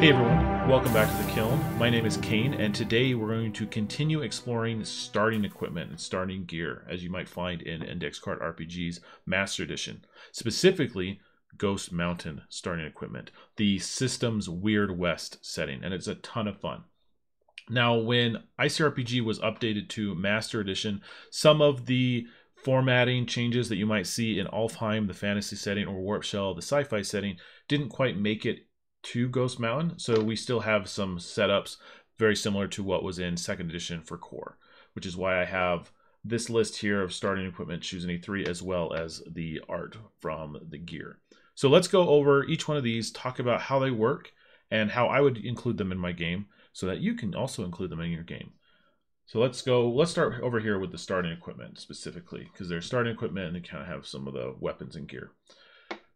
Hey everyone, welcome back to the Kiln. My name is Kane, and today we're going to continue exploring starting equipment and starting gear, as you might find in Index Card RPG's Master Edition. Specifically, Ghost Mountain starting equipment, the system's Weird West setting, and it's a ton of fun. Now, when ICRPG was updated to Master Edition, some of the formatting changes that you might see in Alfheim, the fantasy setting, or Warp Shell, the sci-fi setting, didn't quite make it to Ghost Mountain. So we still have some setups very similar to what was in second edition for core, which is why I have this list here of starting equipment choosing E3 as well as the art from the gear. So let's go over each one of these, talk about how they work and how I would include them in my game so that you can also include them in your game. So let's go, let's start over here with the starting equipment specifically because they're starting equipment and they kind of have some of the weapons and gear.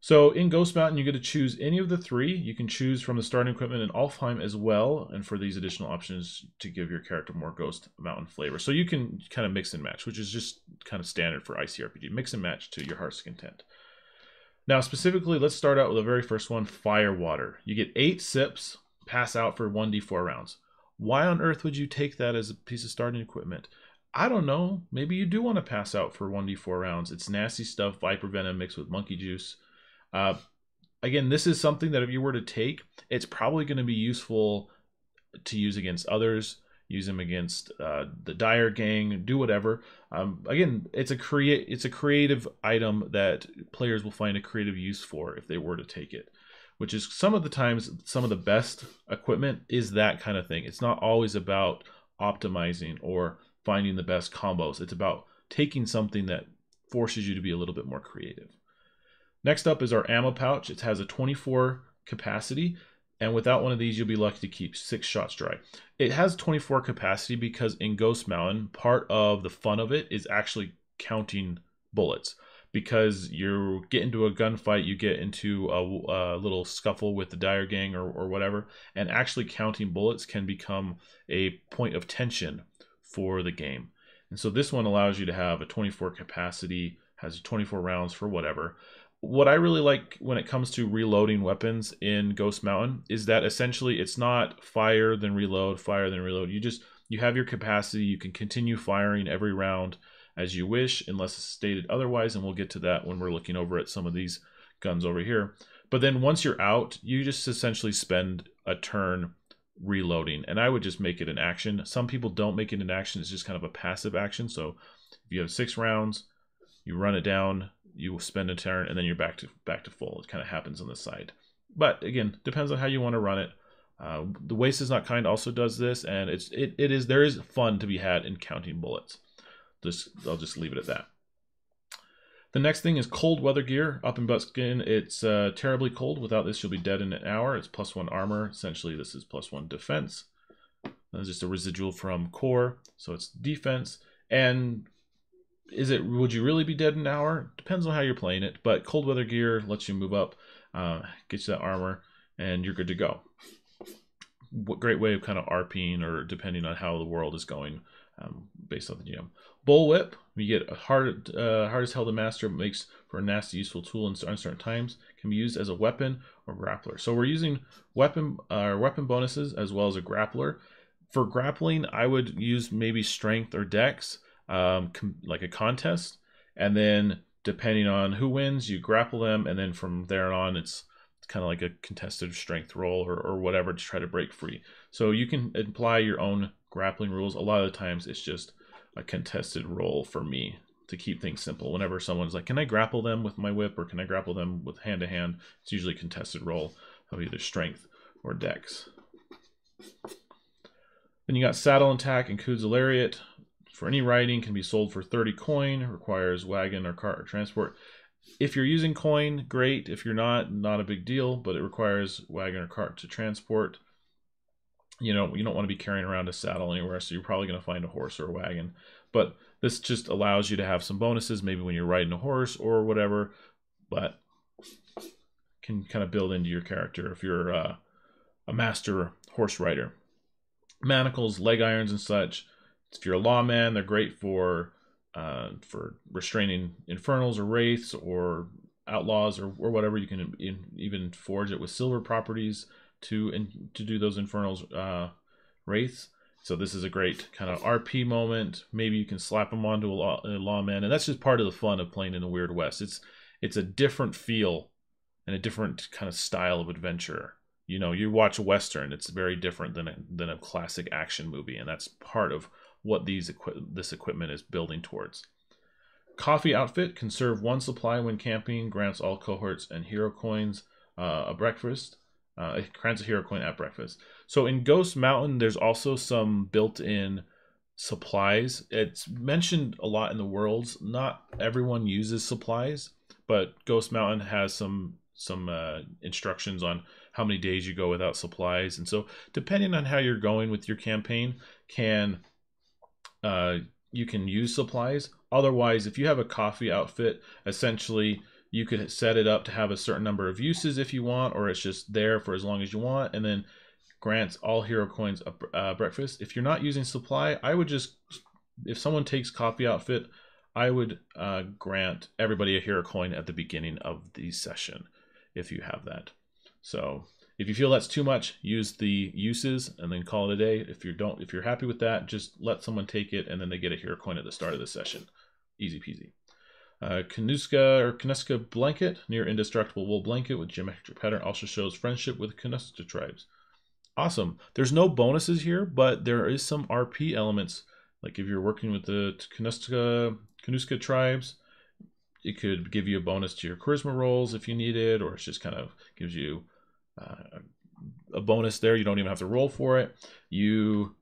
So in Ghost Mountain, you get to choose any of the three. You can choose from the starting equipment in Alfheim as well, and for these additional options to give your character more Ghost Mountain flavor. So you can kind of mix and match, which is just kind of standard for ICRPG. Mix and match to your heart's content. Now, specifically, let's start out with the very first one, Fire Water. You get eight sips, pass out for 1d4 rounds. Why on earth would you take that as a piece of starting equipment? I don't know. Maybe you do want to pass out for 1d4 rounds. It's nasty stuff, Viper Venom mixed with Monkey Juice. Uh, again, this is something that if you were to take, it's probably going to be useful to use against others. Use them against uh, the Dire Gang. Do whatever. Um, again, it's a create. It's a creative item that players will find a creative use for if they were to take it. Which is some of the times some of the best equipment is that kind of thing. It's not always about optimizing or finding the best combos. It's about taking something that forces you to be a little bit more creative. Next up is our ammo pouch. It has a 24 capacity, and without one of these, you'll be lucky to keep six shots dry. It has 24 capacity because in Ghost Mountain, part of the fun of it is actually counting bullets. Because you get into a gunfight, you get into a, a little scuffle with the Dire Gang or, or whatever, and actually counting bullets can become a point of tension for the game. And so this one allows you to have a 24 capacity, has 24 rounds for whatever what I really like when it comes to reloading weapons in Ghost Mountain is that essentially it's not fire then reload, fire then reload. You just you have your capacity. You can continue firing every round as you wish, unless it's stated otherwise, and we'll get to that when we're looking over at some of these guns over here. But then once you're out, you just essentially spend a turn reloading, and I would just make it an action. Some people don't make it an action; it's just kind of a passive action. So if you have six rounds, you run it down, you will spend a turn and then you're back to back to full. It kind of happens on the side. But again, depends on how you want to run it. Uh, the waste is not kind also does this, and it's it, it is there is fun to be had in counting bullets. Just I'll just leave it at that. The next thing is cold weather gear. Up in Buckskin, it's uh, terribly cold. Without this, you'll be dead in an hour. It's plus one armor. Essentially, this is plus one defense. That's just a residual from core, so it's defense. And is it would you really be dead in an hour? Depends on how you're playing it, but cold weather gear lets you move up, uh, gets you that armor, and you're good to go. What great way of kind of RPing or depending on how the world is going um, based on the GM. Bullwhip, you get a hard, uh, hard as hell to master, makes for a nasty useful tool in uncertain times. Can be used as a weapon or grappler. So we're using weapon uh, weapon bonuses as well as a grappler. For grappling, I would use maybe strength or dex um, like a contest, and then depending on who wins, you grapple them, and then from there on, it's, kind of like a contested strength roll or, or whatever to try to break free. So you can apply your own grappling rules. A lot of the times, it's just a contested roll for me to keep things simple. Whenever someone's like, "Can I grapple them with my whip?" or "Can I grapple them with hand to hand?" It's usually contested roll of either strength or dex. Then you got saddle and tack and Kud's Lariat for any riding can be sold for 30 coin, requires wagon or cart or transport. If you're using coin, great. If you're not, not a big deal, but it requires wagon or cart to transport. You know, you don't want to be carrying around a saddle anywhere, so you're probably going to find a horse or a wagon. But this just allows you to have some bonuses, maybe when you're riding a horse or whatever, but can kind of build into your character if you're uh, a master horse rider. Manacles, leg irons, and such if you're a lawman, they're great for uh, for restraining infernals or wraiths or outlaws or, or whatever. You can in, even forge it with silver properties to in, to do those infernals uh, wraiths. So this is a great kind of RP moment. Maybe you can slap them onto a, law, a lawman, and that's just part of the fun of playing in the Weird West. It's it's a different feel and a different kind of style of adventure. You know, you watch a western; it's very different than a, than a classic action movie, and that's part of what these equi- this equipment is building towards. Coffee outfit can serve one supply when camping, grants all cohorts and hero coins uh, a breakfast. Uh, grants a hero coin at breakfast. So in Ghost Mountain, there's also some built-in supplies. It's mentioned a lot in the worlds. Not everyone uses supplies, but Ghost Mountain has some some uh, instructions on how many days you go without supplies, and so depending on how you're going with your campaign, can uh, you can use supplies. Otherwise, if you have a coffee outfit, essentially you could set it up to have a certain number of uses if you want, or it's just there for as long as you want, and then grants all hero coins a uh, breakfast. If you're not using supply, I would just, if someone takes coffee outfit, I would uh, grant everybody a hero coin at the beginning of the session if you have that. So if you feel that's too much, use the uses and then call it a day. If you don't, if you're happy with that, just let someone take it and then they get a hero coin at the start of the session. Easy peasy. Uh, Kanuska or Kanuska blanket, near indestructible wool blanket with geometric pattern, also shows friendship with Kanuska tribes. Awesome. There's no bonuses here, but there is some RP elements. Like if you're working with the Kanuska, Kanuska tribes, it could give you a bonus to your charisma rolls if you need it, or it just kind of gives you uh, a bonus there. You don't even have to roll for it. You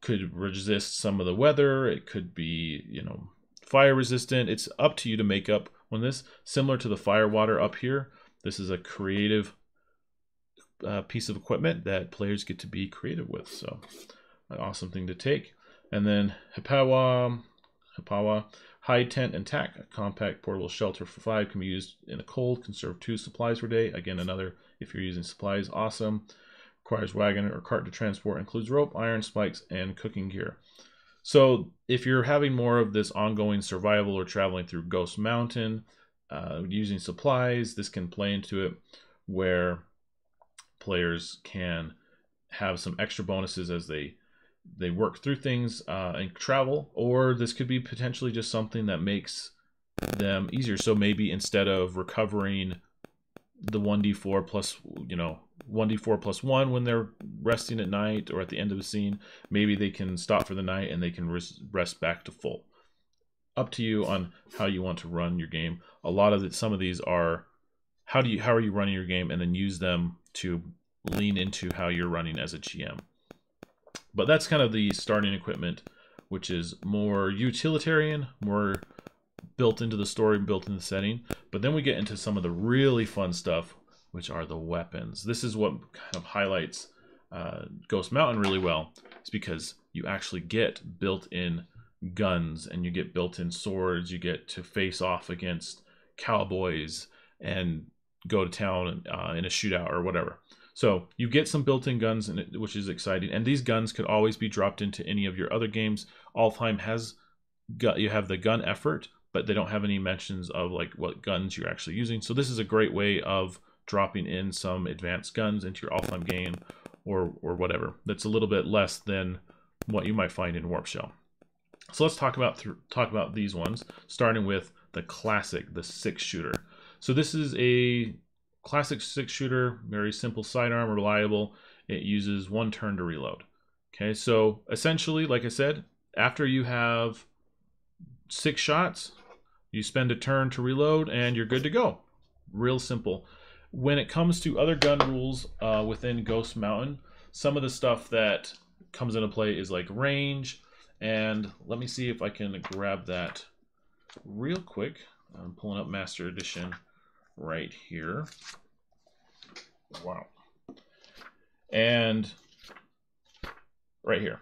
could resist some of the weather. It could be, you know, fire resistant. It's up to you to make up when this, similar to the fire water up here, this is a creative uh, piece of equipment that players get to be creative with. So an awesome thing to take. And then Hipawa, Hipawa, hide tent and tack, a compact portable shelter for five can be used in the cold, can serve two supplies per day. Again, another if you're using supplies, awesome. Requires wagon or cart to transport, includes rope, iron, spikes, and cooking gear. So if you're having more of this ongoing survival or traveling through Ghost Mountain, uh, using supplies, this can play into it where players can have some extra bonuses as they they work through things uh, and travel, or this could be potentially just something that makes them easier. So maybe instead of recovering the 1d4 plus, you know, 1d4 plus 1 when they're resting at night or at the end of the scene, maybe they can stop for the night and they can rest back to full. Up to you on how you want to run your game. A lot of it, some of these are how do you how are you running your game and then use them to lean into how you're running as a GM. But that's kind of the starting equipment, which is more utilitarian, more built into the story, built in the setting. But then we get into some of the really fun stuff, which are the weapons. This is what kind of highlights uh, Ghost Mountain really well, is because you actually get built-in guns and you get built-in swords. You get to face off against cowboys and go to town uh, in a shootout or whatever. So you get some built-in guns, it, which is exciting. And these guns could always be dropped into any of your other games. Alfheim has got you have the gun effort, but they don't have any mentions of like what guns you're actually using. So this is a great way of dropping in some advanced guns into your Alfheim game or or whatever. That's a little bit less than what you might find in Warp Shell. So let's talk about talk about these ones, starting with the classic, the six shooter. So this is a Classic six shooter, very simple sidearm, reliable. It uses one turn to reload. Okay, so essentially, like I said, after you have six shots, you spend a turn to reload and you're good to go. Real simple. When it comes to other gun rules uh, within Ghost Mountain, some of the stuff that comes into play is like range. And let me see if I can grab that real quick. I'm pulling up Master Edition right here. Wow. And right here.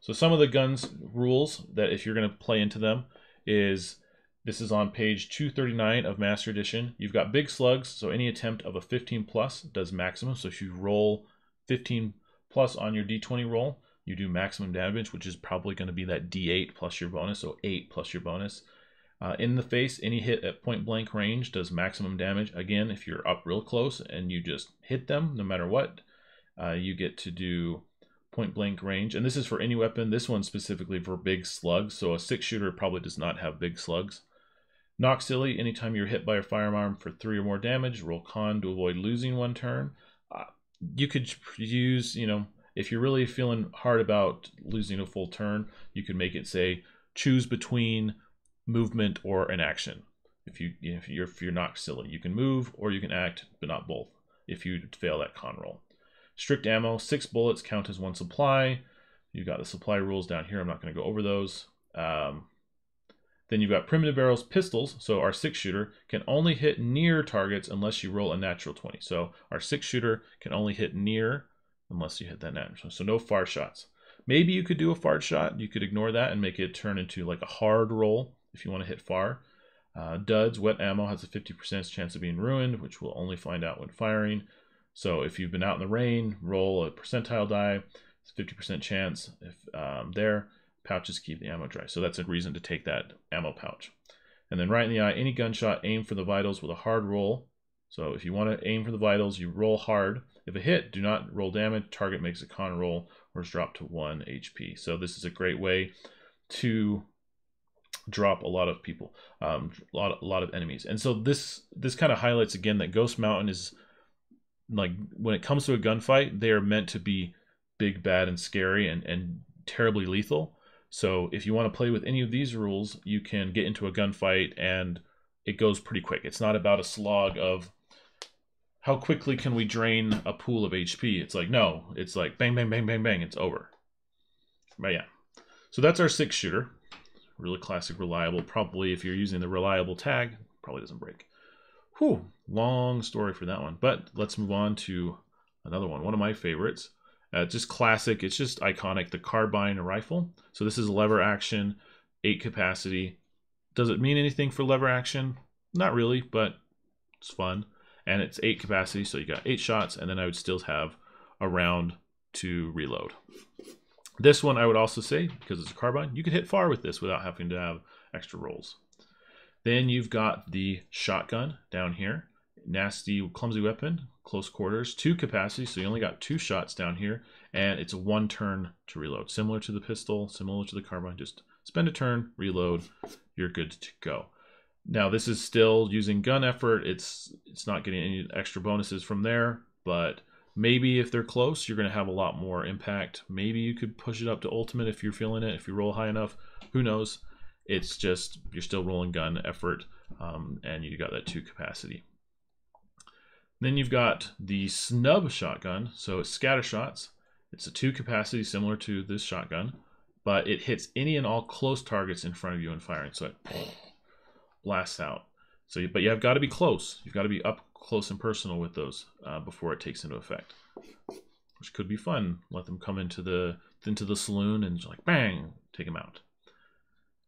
So some of the guns rules that if you're going to play into them is this is on page 239 of Master Edition. You've got big slugs, so any attempt of a 15 plus does maximum. So if you roll 15 plus on your d20 roll, you do maximum damage, which is probably going to be that d8 plus your bonus, so 8 plus your bonus. Uh, in the face, any hit at point blank range does maximum damage. Again, if you're up real close and you just hit them, no matter what, uh, you get to do point blank range. And this is for any weapon. This one specifically for big slugs. So a six shooter probably does not have big slugs. Knock silly, anytime you're hit by a firearm for three or more damage, roll con to avoid losing one turn. Uh, you could use, you know, if you're really feeling hard about losing a full turn, you could make it say choose between movement or an action. If you if you're if you're not silly, you can move or you can act, but not both. If you fail that con roll. Strict ammo, six bullets count as one supply. You've got the supply rules down here. I'm not going to go over those. Um, then you've got primitive barrels, pistols. So our six shooter can only hit near targets unless you roll a natural 20. So our six shooter can only hit near unless you hit that natural. So no far shots. Maybe you could do a far shot. You could ignore that and make it turn into like a hard roll if you want to hit far. Uh, duds, wet ammo has a 50% chance of being ruined, which we'll only find out when firing. So if you've been out in the rain, roll a percentile die. It's 50% chance if um, there. Pouches keep the ammo dry. So that's a reason to take that ammo pouch. And then right in the eye, any gunshot, aim for the vitals with a hard roll. So if you want to aim for the vitals, you roll hard. If a hit, do not roll damage. Target makes a con roll or is dropped to 1 HP. So this is a great way to drop a lot of people, um, a lot, a lot of enemies. And so this this kind of highlights again that Ghost Mountain is like when it comes to a gunfight, they are meant to be big, bad, and scary and and terribly lethal. So if you want to play with any of these rules, you can get into a gunfight and it goes pretty quick. It's not about a slog of how quickly can we drain a pool of HP. It's like no, it's like bang, bang, bang, bang, bang. It's over. But yeah, so that's our six shooter really classic reliable. Probably if you're using the reliable tag, probably doesn't break. Whew, long story for that one. But let's move on to another one. One of my favorites. Uh, just classic. It's just iconic. The carbine rifle. So this is lever action, eight capacity. Does it mean anything for lever action? Not really, but it's fun. And it's eight capacity, so you got eight shots, and then I would still have a round to reload. This one I would also say, because it's a carbine, you could hit far with this without having to have extra rolls. Then you've got the shotgun down here. Nasty, clumsy weapon, close quarters, two capacity, so you only got two shots down here, and it's a one turn to reload. Similar to the pistol, similar to the carbine, just spend a turn, reload, you're good to go. Now this is still using gun effort, it's it's not getting any extra bonuses from there, but Maybe if they're close, you're going to have a lot more impact. Maybe you could push it up to ultimate if you're feeling it, if you roll high enough. Who knows? It's just you're still rolling gun effort, um, and you got that two capacity. Then you've got the snub shotgun. So it's scatter shots. It's a two capacity similar to this shotgun, but it hits any and all close targets in front of you and firing. So it blasts out. So, but you have got to be close. You've got to be up close and personal with those uh, before it takes into effect, which could be fun. Let them come into the into the saloon and like bang, take them out.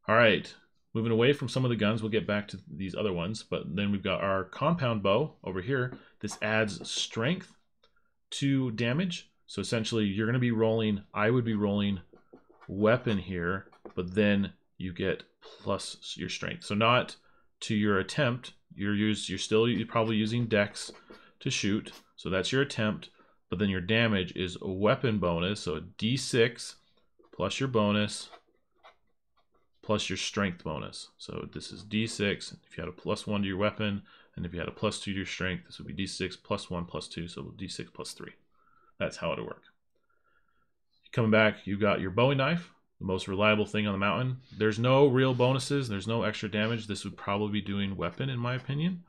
All right, moving away from some of the guns, we'll get back to these other ones. But then we've got our compound bow over here. This adds strength to damage. So essentially, you're going to be rolling. I would be rolling weapon here, but then you get plus your strength. So not to your attempt, you're used you're still you're probably using dex to shoot so that's your attempt but then your damage is a weapon bonus so a d6 plus your bonus plus your strength bonus. So this is d6 if you had a plus one to your weapon and if you had a plus two to your strength this would be d6 plus one plus two so d6 plus three. That's how it'll work. Coming back you got your bowie knife the most reliable thing on the mountain. There's no real bonuses. There's no extra damage. This would probably be doing weapon, in my opinion.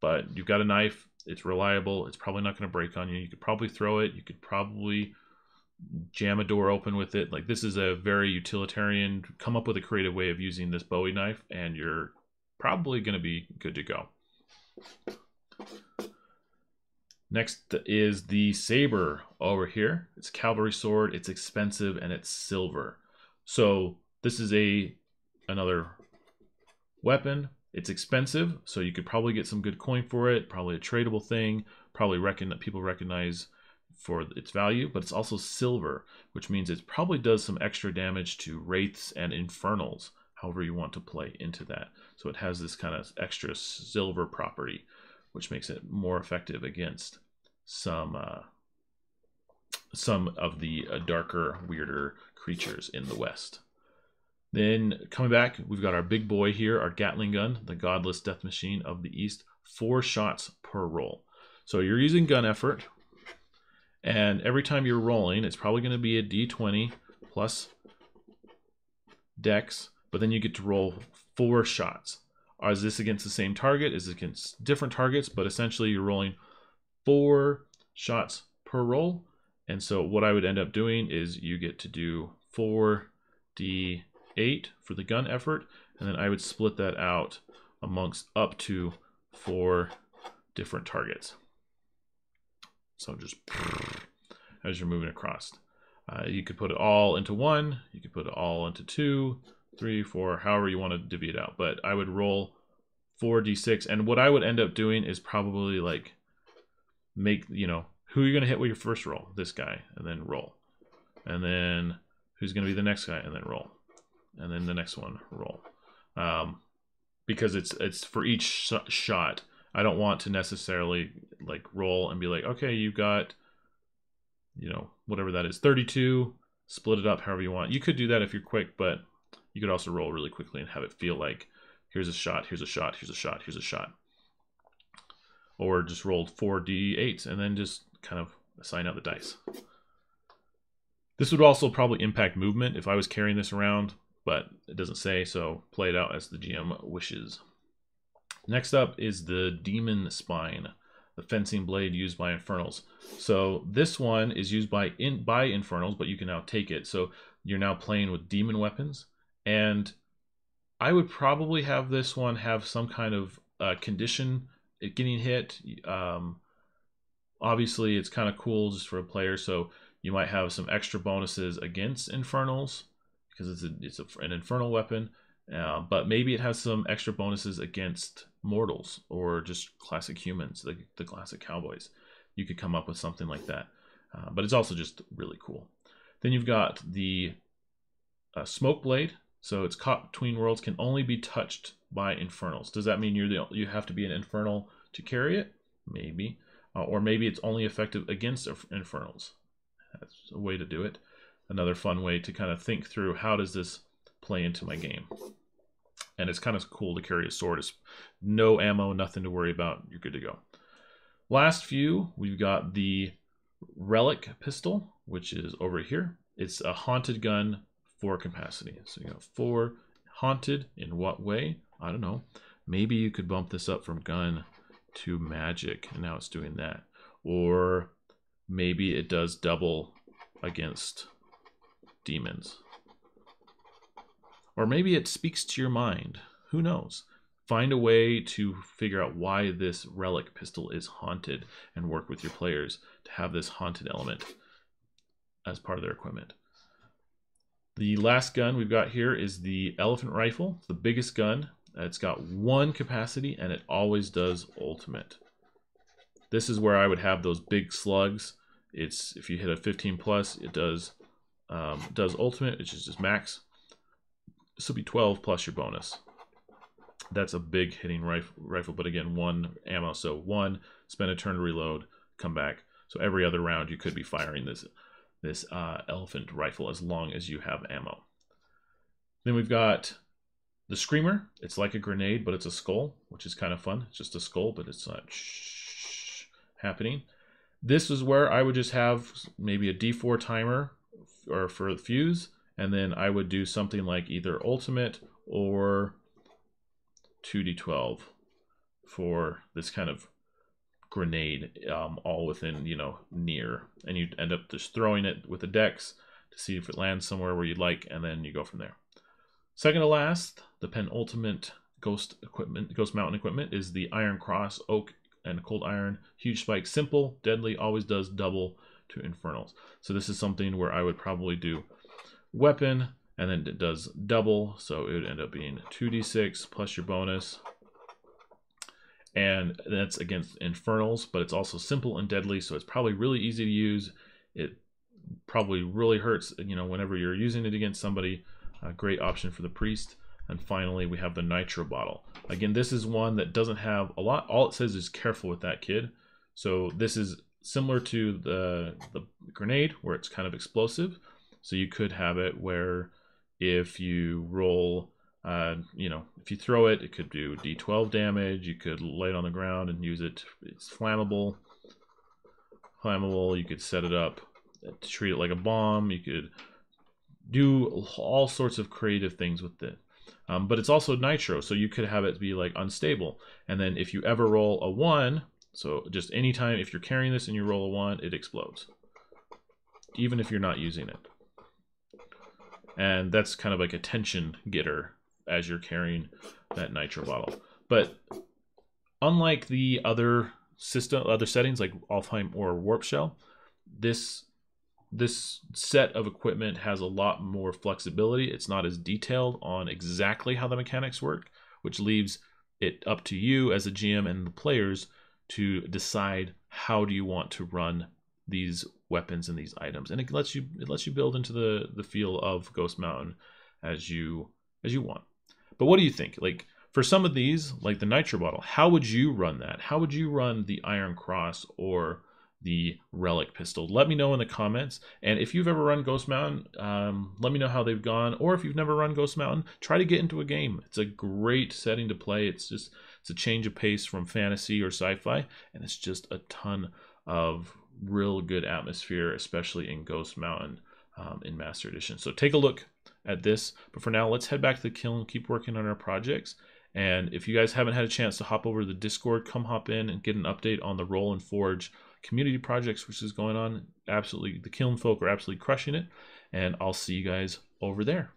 But you've got a knife. It's reliable. It's probably not going to break on you. You could probably throw it. You could probably jam a door open with it. Like this is a very utilitarian. Come up with a creative way of using this Bowie knife, and you're probably going to be good to go. Next is the saber over here. It's cavalry sword. It's expensive and it's silver. So this is a another weapon. It's expensive, so you could probably get some good coin for it. Probably a tradable thing. Probably reckon that people recognize for its value, but it's also silver, which means it probably does some extra damage to wraiths and infernals. however you want to play into that. So it has this kind of extra silver property, which makes it more effective against some uh, some of the uh, darker, weirder creatures in the west. Then coming back, we've got our big boy here, our Gatling gun, the Godless Death Machine of the East, four shots per roll. So you're using gun effort, and every time you're rolling, it's probably going to be a d20 plus dex, but then you get to roll four shots. Is this against the same target? Is it against different targets? But essentially, you're rolling four shots per roll. And so what I would end up doing is you get to do 4d8 for the gun effort, and then I would split that out amongst up to four different targets. So just as you're moving across. Uh, you could put it all into one, you could put it all into two, three, four, however you want to divvy it out. But I would roll 4d6, and what I would end up doing is probably like make, you know, who you're you going to hit with your first roll? This guy, and then roll. And then who's going to be the next guy, and then roll. And then the next one, roll. Um, because it's it's for each sh shot I don't want to necessarily like roll and be like, okay, you've got, you know, whatever that is, 32, split it up however you want. You could do that if you're quick, but you could also roll really quickly and have it feel like here's a shot, here's a shot, here's a shot, here's a shot. Or just roll four d8s and then just kind of assign out the dice. This would also probably impact movement if I was carrying this around, but it doesn't say, so play it out as the GM wishes. Next up is the Demon Spine, the fencing blade used by Infernals. So this one is used by in, by Infernals, but you can now take it. So you're now playing with demon weapons, and I would probably have this one have some kind of uh, condition getting hit. Um, obviously, it's kind of cool just for a player, so you might have some extra bonuses against Infernals because it's a, it's a, an Infernal weapon. Uh, but maybe it has some extra bonuses against mortals or just classic humans, the, the classic cowboys. You could come up with something like that. Uh, but it's also just really cool. Then you've got the uh, smoke blade. So it's caught between worlds can only be touched by infernals. Does that mean you're the, you have to be an infernal to carry it? Maybe. Uh, or maybe it's only effective against infernals. That's a way to do it. Another fun way to kind of think through how does this play into my game and it's kind of cool to carry a sword. It's no ammo, nothing to worry about. You're good to go. Last few, we've got the Relic pistol, which is over here. It's a haunted gun for capacity. So you got four haunted. In what way? I don't know. Maybe you could bump this up from gun to magic, and now it's doing that. Or maybe it does double against demons. Or maybe it speaks to your mind. Who knows? Find a way to figure out why this relic pistol is haunted and work with your players to have this haunted element as part of their equipment. The last gun we've got here is the elephant rifle, the biggest gun. It's got one capacity and it always does ultimate. This is where I would have those big slugs. It's if you hit a 15 plus, it does um, does ultimate, which is just max this be 12 plus your bonus. That's a big hitting rifle, but again, one ammo. So one, spend a turn to reload, come back. So every other round you could be firing this this uh, elephant rifle as long as you have ammo. Then we've got the Screamer. It's like a grenade, but it's a skull, which is kind of fun. It's just a skull, but it's not happening. This is where I would just have maybe a D4 timer or for the fuse, and then I would do something like either ultimate or 2d12 for this kind of grenade um, all within you know near. And you end up just throwing it with the dex to see if it lands somewhere where you'd like and then you go from there. Second to last the penultimate ghost equipment ghost mountain equipment is the iron cross oak and cold iron. Huge spike simple deadly always does double to infernals. So this is something where i would probably do weapon, and then it does double, so it would end up being 2d6 plus your bonus. And that's against infernals, but it's also simple and deadly, so it's probably really easy to use. It probably really hurts, you know, whenever you're using it against somebody. A great option for the priest. And finally, we have the nitro bottle. Again, this is one that doesn't have a lot. All it says is careful with that kid. So this is similar to the, the grenade where it's kind of explosive. So you could have it where if you roll, uh, you know, if you throw it, it could do D12 damage. You could lay it on the ground and use it. It's flammable. Flammable. You could set it up to treat it like a bomb. You could do all sorts of creative things with it. Um, but it's also nitro, so you could have it be like unstable. And then if you ever roll a one, so just anytime if you're carrying this and you roll a one, it explodes. Even if you're not using it. And that's kind of like a tension getter as you're carrying that nitro bottle. But unlike the other system, other settings like Alfheim or Warp Shell, this this set of equipment has a lot more flexibility. It's not as detailed on exactly how the mechanics work, which leaves it up to you as a GM and the players to decide how do you want to run these weapons and these items. And it lets you it lets you build into the the feel of Ghost Mountain as you as you want. But what do you think? Like for some of these, like the nitro bottle, how would you run that? How would you run the Iron Cross or the relic pistol? Let me know in the comments. And if you've ever run ghost mountain um, let me know how they've gone. Or if you've never run ghost mountain try to get into a game. It's a great setting to play. It's just it's a change of pace from fantasy or sci-fi and it's just a ton of real good atmosphere especially in ghost mountain um, in master edition. So take a look at this but for now let's head back to the kiln and keep working on our projects and if you guys haven't had a chance to hop over to the discord come hop in and get an update on the roll and forge community projects which is going on. Absolutely, the Kiln folk are absolutely crushing it, and I'll see you guys over there.